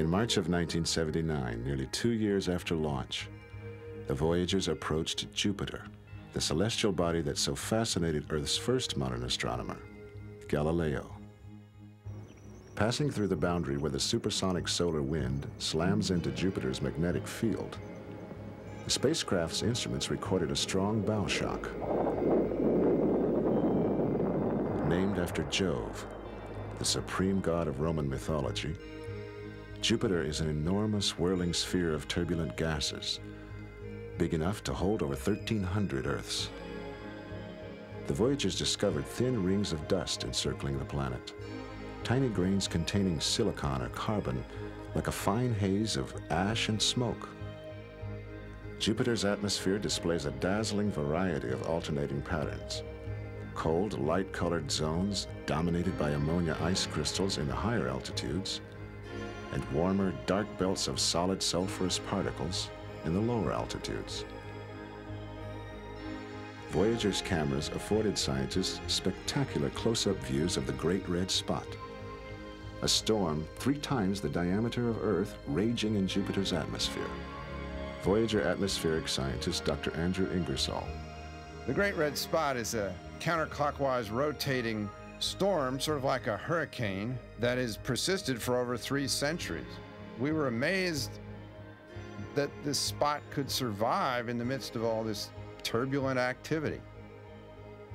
In March of 1979, nearly two years after launch, the Voyagers approached Jupiter, the celestial body that so fascinated Earth's first modern astronomer, Galileo. Passing through the boundary where the supersonic solar wind slams into Jupiter's magnetic field, the spacecraft's instruments recorded a strong bow shock. Named after Jove, the supreme god of Roman mythology, Jupiter is an enormous whirling sphere of turbulent gases, big enough to hold over 1,300 Earths. The Voyagers discovered thin rings of dust encircling the planet, tiny grains containing silicon or carbon, like a fine haze of ash and smoke. Jupiter's atmosphere displays a dazzling variety of alternating patterns cold, light-colored zones dominated by ammonia ice crystals in the higher altitudes, and warmer, dark belts of solid sulfurous particles in the lower altitudes. Voyager's cameras afforded scientists spectacular close-up views of the Great Red Spot, a storm three times the diameter of Earth raging in Jupiter's atmosphere. Voyager atmospheric scientist Dr. Andrew Ingersoll. The Great Red Spot is a counterclockwise rotating storm, sort of like a hurricane, that has persisted for over three centuries. We were amazed that this spot could survive in the midst of all this turbulent activity.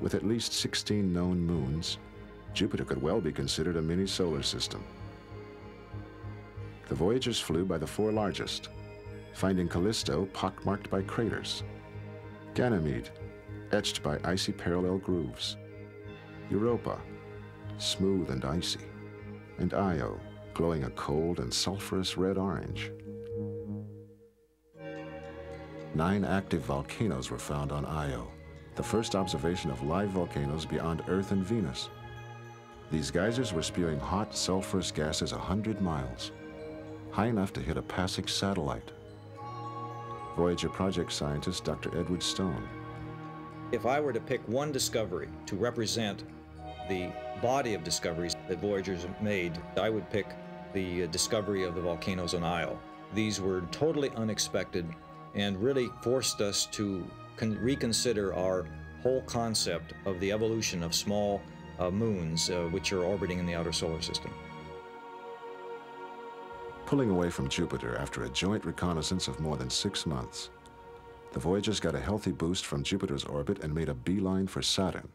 With at least 16 known moons, Jupiter could well be considered a mini solar system. The Voyagers flew by the four largest, finding Callisto pockmarked by craters, Ganymede etched by icy parallel grooves, Europa smooth and icy, and Io glowing a cold and sulfurous red-orange. Nine active volcanoes were found on Io, the first observation of live volcanoes beyond Earth and Venus. These geysers were spewing hot, sulfurous gases a 100 miles, high enough to hit a passing satellite. Voyager project scientist Dr. Edward Stone. If I were to pick one discovery to represent the body of discoveries that Voyagers made, I would pick the discovery of the volcanoes on Io. These were totally unexpected and really forced us to reconsider our whole concept of the evolution of small uh, moons uh, which are orbiting in the outer solar system. Pulling away from Jupiter after a joint reconnaissance of more than six months, the Voyagers got a healthy boost from Jupiter's orbit and made a beeline for Saturn.